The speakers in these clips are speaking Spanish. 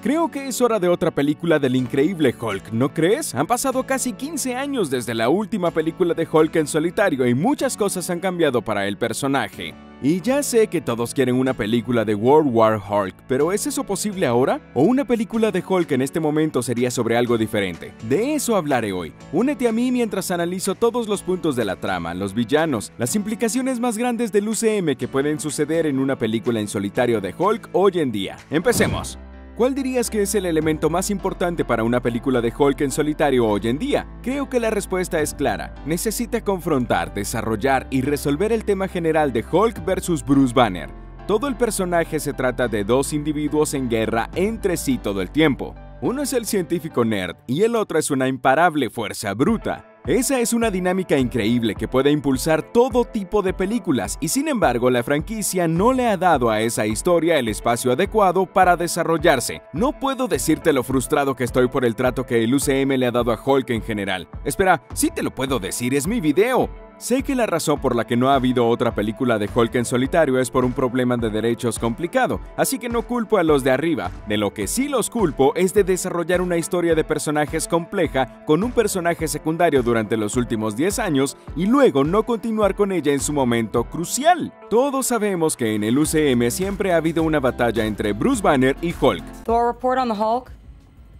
Creo que es hora de otra película del increíble Hulk, ¿no crees? Han pasado casi 15 años desde la última película de Hulk en solitario y muchas cosas han cambiado para el personaje. Y ya sé que todos quieren una película de World War Hulk, pero ¿es eso posible ahora? ¿O una película de Hulk en este momento sería sobre algo diferente? De eso hablaré hoy. Únete a mí mientras analizo todos los puntos de la trama, los villanos, las implicaciones más grandes del UCM que pueden suceder en una película en solitario de Hulk hoy en día. Empecemos. ¿Cuál dirías que es el elemento más importante para una película de Hulk en solitario hoy en día? Creo que la respuesta es clara. Necesita confrontar, desarrollar y resolver el tema general de Hulk versus Bruce Banner. Todo el personaje se trata de dos individuos en guerra entre sí todo el tiempo. Uno es el científico nerd y el otro es una imparable fuerza bruta. Esa es una dinámica increíble que puede impulsar todo tipo de películas y sin embargo la franquicia no le ha dado a esa historia el espacio adecuado para desarrollarse. No puedo decirte lo frustrado que estoy por el trato que el UCM le ha dado a Hulk en general. Espera, sí te lo puedo decir, es mi video. Sé que la razón por la que no ha habido otra película de Hulk en solitario es por un problema de derechos complicado, así que no culpo a los de arriba. De lo que sí los culpo es de desarrollar una historia de personajes compleja con un personaje secundario durante los últimos 10 años y luego no continuar con ella en su momento crucial. Todos sabemos que en el UCM siempre ha habido una batalla entre Bruce Banner y Hulk. Thor report on the Hulk?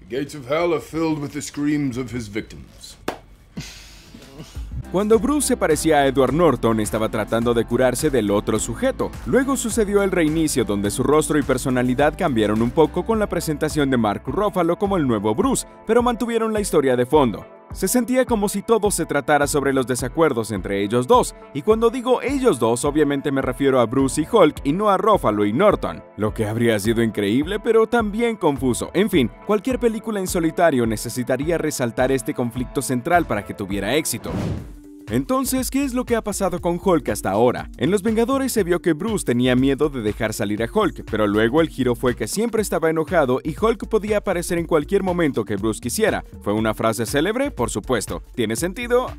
The gates of hell are filled with the screams of his victims. Cuando Bruce se parecía a Edward Norton, estaba tratando de curarse del otro sujeto. Luego sucedió el reinicio donde su rostro y personalidad cambiaron un poco con la presentación de Mark Ruffalo como el nuevo Bruce, pero mantuvieron la historia de fondo. Se sentía como si todo se tratara sobre los desacuerdos entre ellos dos, y cuando digo ellos dos obviamente me refiero a Bruce y Hulk y no a Ruffalo y Norton, lo que habría sido increíble pero también confuso. En fin, cualquier película en solitario necesitaría resaltar este conflicto central para que tuviera éxito. Entonces, ¿qué es lo que ha pasado con Hulk hasta ahora? En Los Vengadores se vio que Bruce tenía miedo de dejar salir a Hulk, pero luego el giro fue que siempre estaba enojado y Hulk podía aparecer en cualquier momento que Bruce quisiera. ¿Fue una frase célebre? Por supuesto. ¿Tiene sentido?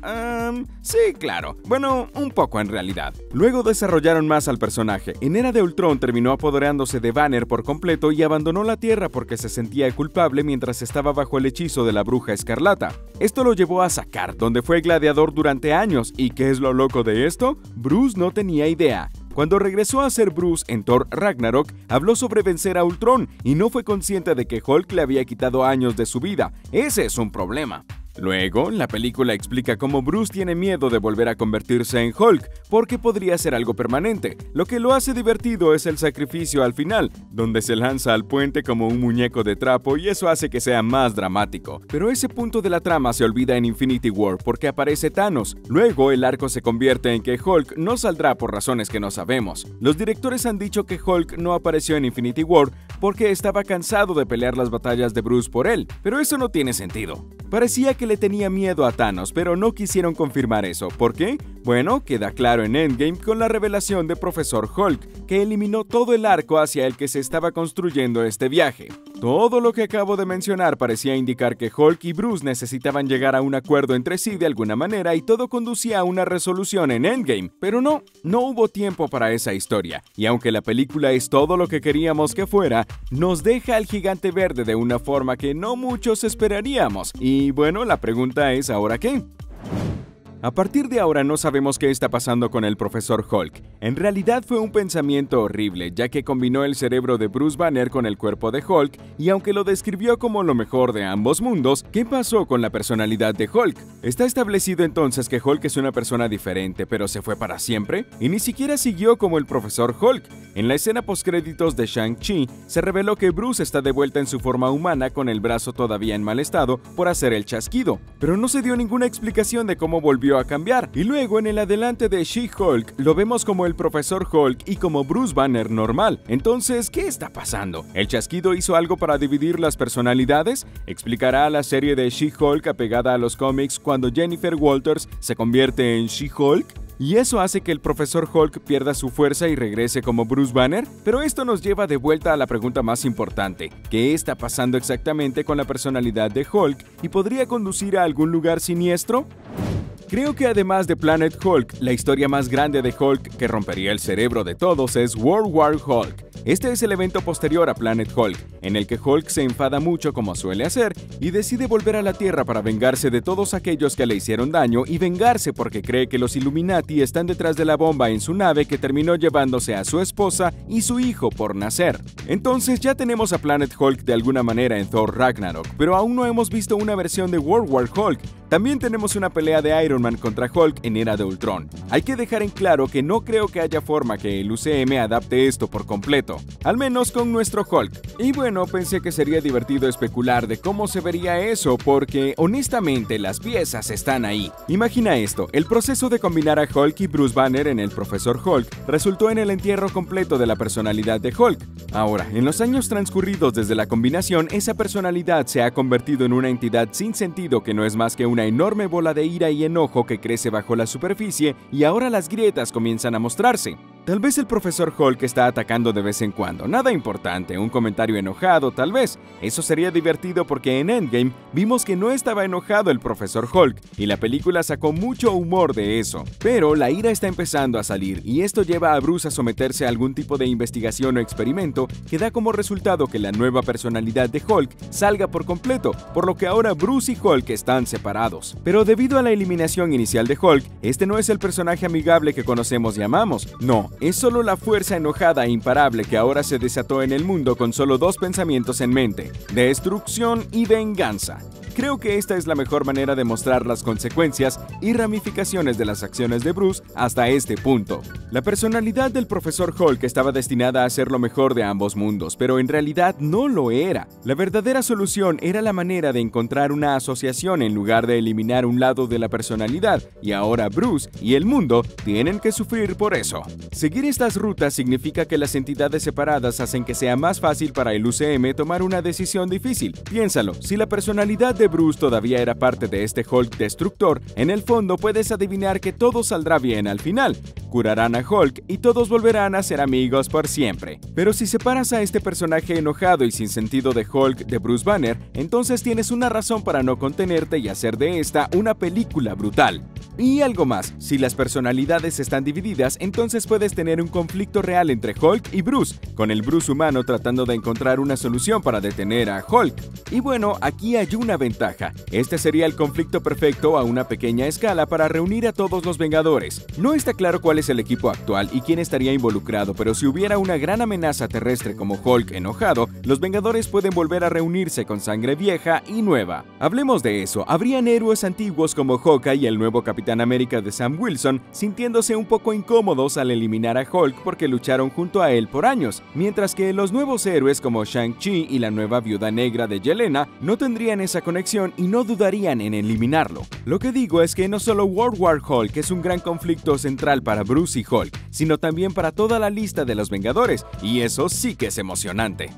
sí, claro. Bueno, un poco en realidad. Luego desarrollaron más al personaje. En Era de Ultron terminó apoderándose de Banner por completo y abandonó la Tierra porque se sentía culpable mientras estaba bajo el hechizo de la bruja escarlata. Esto lo llevó a Sakar, donde fue gladiador durante años. ¿Y qué es lo loco de esto? Bruce no tenía idea. Cuando regresó a ser Bruce en Thor Ragnarok, habló sobre vencer a Ultron y no fue consciente de que Hulk le había quitado años de su vida. Ese es un problema. Luego, la película explica cómo Bruce tiene miedo de volver a convertirse en Hulk, porque podría ser algo permanente. Lo que lo hace divertido es el sacrificio al final, donde se lanza al puente como un muñeco de trapo y eso hace que sea más dramático. Pero ese punto de la trama se olvida en Infinity War porque aparece Thanos. Luego, el arco se convierte en que Hulk no saldrá por razones que no sabemos. Los directores han dicho que Hulk no apareció en Infinity War porque estaba cansado de pelear las batallas de Bruce por él, pero eso no tiene sentido. Parecía que le tenía miedo a Thanos, pero no quisieron confirmar eso. ¿Por qué? Bueno, queda claro en Endgame con la revelación de Profesor Hulk, que eliminó todo el arco hacia el que se estaba construyendo este viaje. Todo lo que acabo de mencionar parecía indicar que Hulk y Bruce necesitaban llegar a un acuerdo entre sí de alguna manera y todo conducía a una resolución en Endgame, pero no, no hubo tiempo para esa historia, y aunque la película es todo lo que queríamos que fuera, nos deja al gigante verde de una forma que no muchos esperaríamos, y bueno, la pregunta es ¿ahora qué? A partir de ahora no sabemos qué está pasando con el profesor Hulk. En realidad fue un pensamiento horrible, ya que combinó el cerebro de Bruce Banner con el cuerpo de Hulk, y aunque lo describió como lo mejor de ambos mundos, ¿qué pasó con la personalidad de Hulk? ¿Está establecido entonces que Hulk es una persona diferente, pero se fue para siempre? Y ni siquiera siguió como el profesor Hulk. En la escena postcréditos de Shang-Chi, se reveló que Bruce está de vuelta en su forma humana con el brazo todavía en mal estado por hacer el chasquido, pero no se dio ninguna explicación de cómo volvió a cambiar. Y luego en el adelante de She-Hulk lo vemos como el profesor Hulk y como Bruce Banner normal. Entonces, ¿qué está pasando? ¿El chasquido hizo algo para dividir las personalidades? ¿Explicará la serie de She-Hulk apegada a los cómics cuando Jennifer Walters se convierte en She-Hulk? ¿Y eso hace que el profesor Hulk pierda su fuerza y regrese como Bruce Banner? Pero esto nos lleva de vuelta a la pregunta más importante. ¿Qué está pasando exactamente con la personalidad de Hulk y podría conducir a algún lugar siniestro? Creo que además de Planet Hulk, la historia más grande de Hulk que rompería el cerebro de todos es World War Hulk. Este es el evento posterior a Planet Hulk, en el que Hulk se enfada mucho como suele hacer y decide volver a la Tierra para vengarse de todos aquellos que le hicieron daño y vengarse porque cree que los Illuminati están detrás de la bomba en su nave que terminó llevándose a su esposa y su hijo por nacer. Entonces ya tenemos a Planet Hulk de alguna manera en Thor Ragnarok, pero aún no hemos visto una versión de World War Hulk, también tenemos una pelea de Iron Man contra Hulk en Era de Ultron. Hay que dejar en claro que no creo que haya forma que el UCM adapte esto por completo, al menos con nuestro Hulk. Y bueno, pensé que sería divertido especular de cómo se vería eso porque honestamente las piezas están ahí. Imagina esto, el proceso de combinar a Hulk y Bruce Banner en el Profesor Hulk resultó en el entierro completo de la personalidad de Hulk. Ahora, en los años transcurridos desde la combinación, esa personalidad se ha convertido en una entidad sin sentido que no es más que una enorme bola de ira y enojo que crece bajo la superficie y ahora las grietas comienzan a mostrarse. Tal vez el profesor Hulk está atacando de vez en cuando, nada importante, un comentario enojado tal vez. Eso sería divertido porque en Endgame vimos que no estaba enojado el profesor Hulk y la película sacó mucho humor de eso. Pero la ira está empezando a salir y esto lleva a Bruce a someterse a algún tipo de investigación o experimento que da como resultado que la nueva personalidad de Hulk salga por completo, por lo que ahora Bruce y Hulk están separados. Pero debido a la eliminación inicial de Hulk, este no es el personaje amigable que conocemos y amamos, no, es solo la fuerza enojada e imparable que ahora se desató en el mundo con solo dos pensamientos en mente, destrucción y venganza. Creo que esta es la mejor manera de mostrar las consecuencias y ramificaciones de las acciones de Bruce hasta este punto. La personalidad del profesor Hulk estaba destinada a ser lo mejor de ambos mundos, pero en realidad no lo era. La verdadera solución era la manera de encontrar una asociación en lugar de eliminar un lado de la personalidad, y ahora Bruce y el mundo tienen que sufrir por eso. Seguir estas rutas significa que las entidades separadas hacen que sea más fácil para el UCM tomar una decisión difícil. Piénsalo, si la personalidad de Bruce todavía era parte de este Hulk destructor, en el fondo puedes adivinar que todo saldrá bien al final. Curarán a Hulk y todos volverán a ser amigos por siempre. Pero si separas a este personaje enojado y sin sentido de Hulk de Bruce Banner, entonces tienes una razón para no contenerte y hacer de esta una película brutal. Y algo más, si las personalidades están divididas, entonces puedes tener un conflicto real entre Hulk y Bruce, con el Bruce humano tratando de encontrar una solución para detener a Hulk. Y bueno, aquí hay una ventaja. Este sería el conflicto perfecto a una pequeña escala para reunir a todos los Vengadores. No está claro cuál es el equipo actual y quién estaría involucrado, pero si hubiera una gran amenaza terrestre como Hulk enojado, los Vengadores pueden volver a reunirse con sangre vieja y nueva. Hablemos de eso, habrían héroes antiguos como Hawkeye y el nuevo Capitán América de Sam Wilson, sintiéndose un poco incómodos al eliminar a Hulk porque lucharon junto a él por años, mientras que los nuevos héroes como Shang-Chi y la nueva viuda negra de Yelena no tendrían esa y no dudarían en eliminarlo. Lo que digo es que no solo World War Hulk es un gran conflicto central para Bruce y Hulk, sino también para toda la lista de los Vengadores, y eso sí que es emocionante.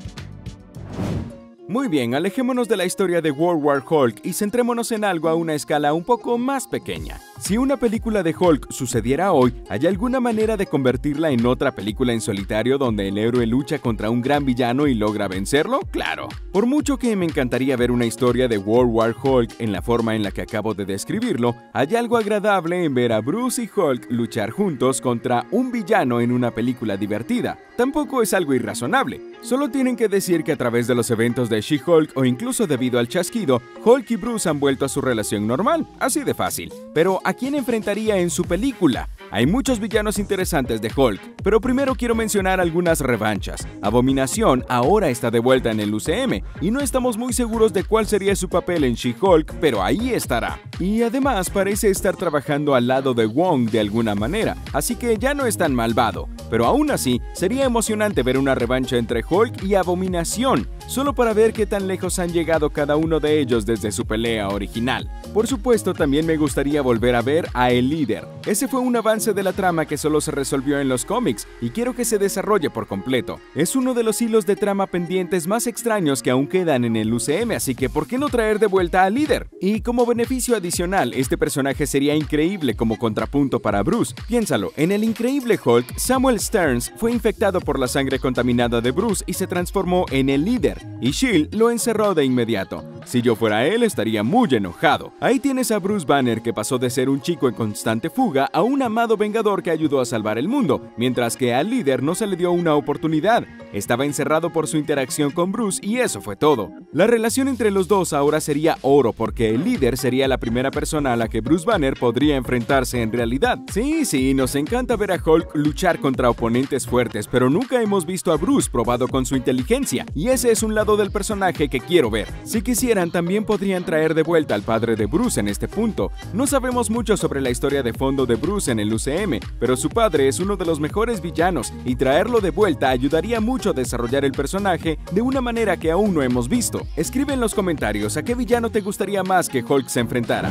Muy bien, alejémonos de la historia de World War Hulk y centrémonos en algo a una escala un poco más pequeña. Si una película de Hulk sucediera hoy, ¿hay alguna manera de convertirla en otra película en solitario donde el héroe lucha contra un gran villano y logra vencerlo? Claro. Por mucho que me encantaría ver una historia de World War Hulk en la forma en la que acabo de describirlo, hay algo agradable en ver a Bruce y Hulk luchar juntos contra un villano en una película divertida. Tampoco es algo irrazonable. Solo tienen que decir que a través de los eventos de She-Hulk o incluso debido al chasquido, Hulk y Bruce han vuelto a su relación normal, así de fácil. Pero ¿a quién enfrentaría en su película? Hay muchos villanos interesantes de Hulk, pero primero quiero mencionar algunas revanchas. Abominación ahora está de vuelta en el UCM y no estamos muy seguros de cuál sería su papel en She-Hulk, pero ahí estará. Y además parece estar trabajando al lado de Wong de alguna manera, así que ya no es tan malvado. Pero aún así, sería emocionante ver una revancha entre Hulk y Abominación, solo para ver qué tan lejos han llegado cada uno de ellos desde su pelea original. Por supuesto, también me gustaría volver a ver a El Líder. Ese fue un avance de la trama que solo se resolvió en los cómics y quiero que se desarrolle por completo. Es uno de los hilos de trama pendientes más extraños que aún quedan en el UCM, así que ¿por qué no traer de vuelta al líder? Y como beneficio adicional, este personaje sería increíble como contrapunto para Bruce. Piénsalo, en el increíble Hulk, Samuel Stearns fue infectado por la sangre contaminada de Bruce y se transformó en el líder, y Shield lo encerró de inmediato. Si yo fuera él, estaría muy enojado. Ahí tienes a Bruce Banner que pasó de ser un chico en constante fuga a un amado vengador que ayudó a salvar el mundo, mientras que al líder no se le dio una oportunidad. estaba encerrado por su interacción con Bruce y eso fue todo. La relación entre los dos ahora sería oro porque el líder sería la primera persona a la que Bruce Banner podría enfrentarse en realidad. Sí, sí, nos encanta ver a Hulk luchar contra oponentes fuertes, pero nunca hemos visto a Bruce probado con su inteligencia, y ese es un lado del personaje que quiero ver. Si quisieran, también podrían traer de vuelta al padre de Bruce en este punto. No sabemos mucho sobre la historia de fondo de Bruce en el UCM, pero su padre es uno de los mejores villanos, y traerlo de vuelta ayudaría mucho a desarrollar el personaje de una manera que aún no hemos visto. Escribe en los comentarios a qué villano te gustaría más que Hulk se enfrentara.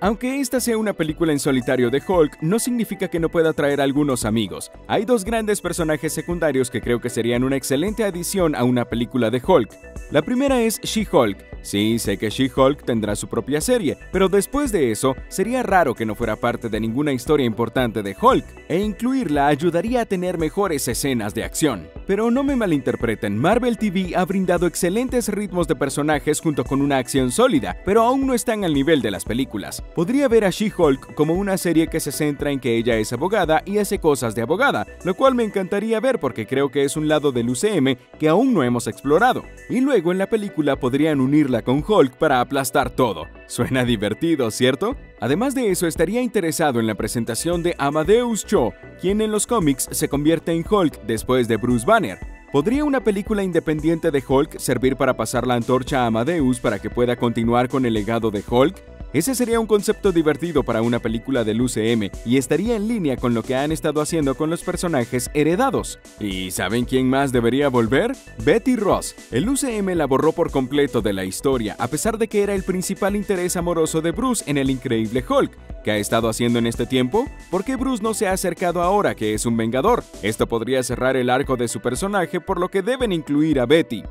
Aunque esta sea una película en solitario de Hulk, no significa que no pueda traer algunos amigos. Hay dos grandes personajes secundarios que creo que serían una excelente adición a una película de Hulk. La primera es She-Hulk. Sí, sé que She-Hulk tendrá su propia serie, pero después de eso, sería raro que no fuera parte de ninguna historia importante de Hulk, e incluirla ayudaría a tener mejores escenas de acción. Pero no me malinterpreten, Marvel TV ha brindado excelentes ritmos de personajes junto con una acción sólida, pero aún no están al nivel de las películas. Podría ver a She-Hulk como una serie que se centra en que ella es abogada y hace cosas de abogada, lo cual me encantaría ver porque creo que es un lado del UCM que aún no hemos explorado. Y luego en la película podrían unirla con Hulk para aplastar todo. Suena divertido, ¿cierto? Además de eso, estaría interesado en la presentación de Amadeus Cho, quien en los cómics se convierte en Hulk después de Bruce Banner. ¿Podría una película independiente de Hulk servir para pasar la antorcha a Amadeus para que pueda continuar con el legado de Hulk? Ese sería un concepto divertido para una película del UCM y estaría en línea con lo que han estado haciendo con los personajes heredados. ¿Y saben quién más debería volver? Betty Ross. El UCM la borró por completo de la historia, a pesar de que era el principal interés amoroso de Bruce en el increíble Hulk. ¿Qué ha estado haciendo en este tiempo? ¿Por qué Bruce no se ha acercado ahora que es un vengador? Esto podría cerrar el arco de su personaje, por lo que deben incluir a Betty.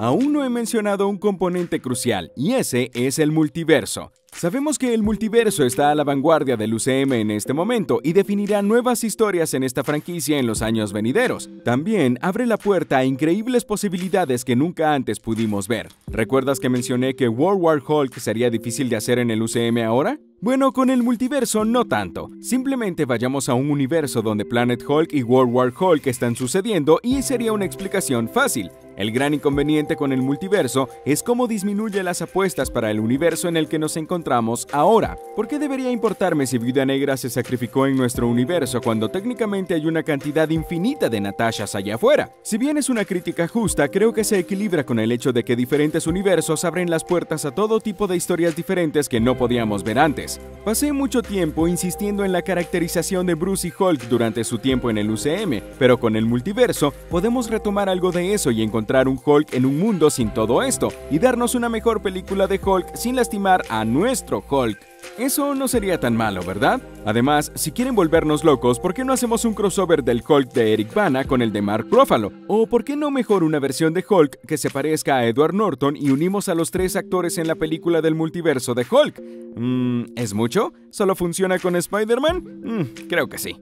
Aún no he mencionado un componente crucial, y ese es el multiverso. Sabemos que el multiverso está a la vanguardia del UCM en este momento y definirá nuevas historias en esta franquicia en los años venideros. También abre la puerta a increíbles posibilidades que nunca antes pudimos ver. ¿Recuerdas que mencioné que World War Hulk sería difícil de hacer en el UCM ahora? Bueno, con el multiverso no tanto. Simplemente vayamos a un universo donde Planet Hulk y World War Hulk están sucediendo y sería una explicación fácil. El gran inconveniente con el multiverso es cómo disminuye las apuestas para el universo en el que nos encontramos ahora. ¿Por qué debería importarme si Viuda Negra se sacrificó en nuestro universo cuando técnicamente hay una cantidad infinita de Natashas allá afuera? Si bien es una crítica justa, creo que se equilibra con el hecho de que diferentes universos abren las puertas a todo tipo de historias diferentes que no podíamos ver antes. Pasé mucho tiempo insistiendo en la caracterización de Bruce y Hulk durante su tiempo en el UCM, pero con el multiverso podemos retomar algo de eso y encontrar un Hulk en un mundo sin todo esto y darnos una mejor película de Hulk sin lastimar a nuestro Hulk. Eso no sería tan malo, ¿verdad? Además, si quieren volvernos locos, ¿por qué no hacemos un crossover del Hulk de Eric Bana con el de Mark Ruffalo? ¿O por qué no mejor una versión de Hulk que se parezca a Edward Norton y unimos a los tres actores en la película del multiverso de Hulk? Mm, ¿Es mucho? ¿Solo funciona con Spider-Man? Mm, creo que sí.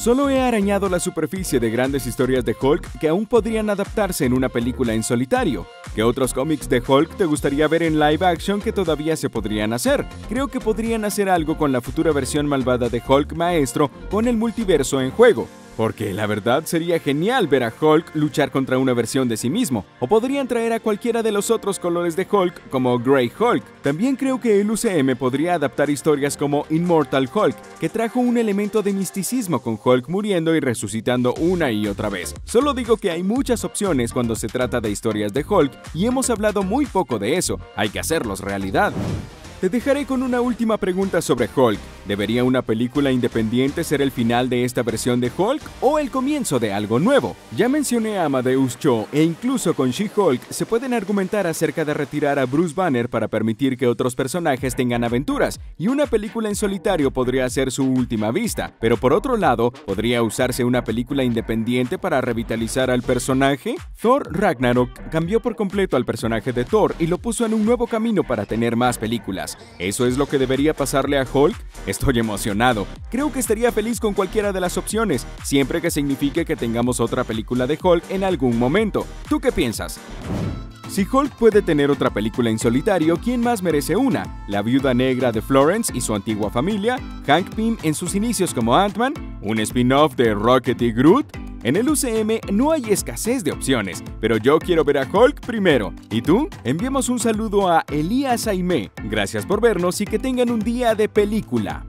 Solo he arañado la superficie de grandes historias de Hulk que aún podrían adaptarse en una película en solitario. ¿Qué otros cómics de Hulk te gustaría ver en live action que todavía se podrían hacer? Creo que podrían hacer algo con la futura versión malvada de Hulk Maestro con el multiverso en juego. Porque la verdad sería genial ver a Hulk luchar contra una versión de sí mismo, o podrían traer a cualquiera de los otros colores de Hulk como Grey Hulk. También creo que el UCM podría adaptar historias como Immortal Hulk, que trajo un elemento de misticismo con Hulk muriendo y resucitando una y otra vez. Solo digo que hay muchas opciones cuando se trata de historias de Hulk y hemos hablado muy poco de eso, hay que hacerlos realidad. Te dejaré con una última pregunta sobre Hulk. ¿Debería una película independiente ser el final de esta versión de Hulk o el comienzo de algo nuevo? Ya mencioné a Amadeus Cho e incluso con She-Hulk se pueden argumentar acerca de retirar a Bruce Banner para permitir que otros personajes tengan aventuras y una película en solitario podría ser su última vista, pero por otro lado, ¿podría usarse una película independiente para revitalizar al personaje? Thor Ragnarok cambió por completo al personaje de Thor y lo puso en un nuevo camino para tener más películas. ¿Eso es lo que debería pasarle a Hulk? Estoy emocionado. Creo que estaría feliz con cualquiera de las opciones, siempre que signifique que tengamos otra película de Hulk en algún momento. ¿Tú qué piensas? Si Hulk puede tener otra película en solitario, ¿quién más merece una? ¿La viuda negra de Florence y su antigua familia? ¿Hank Pym en sus inicios como Ant-Man? ¿Un spin-off de Rocket y Groot? En el UCM no hay escasez de opciones, pero yo quiero ver a Hulk primero. ¿Y tú? Enviamos un saludo a Elías Aimé. Gracias por vernos y que tengan un día de película.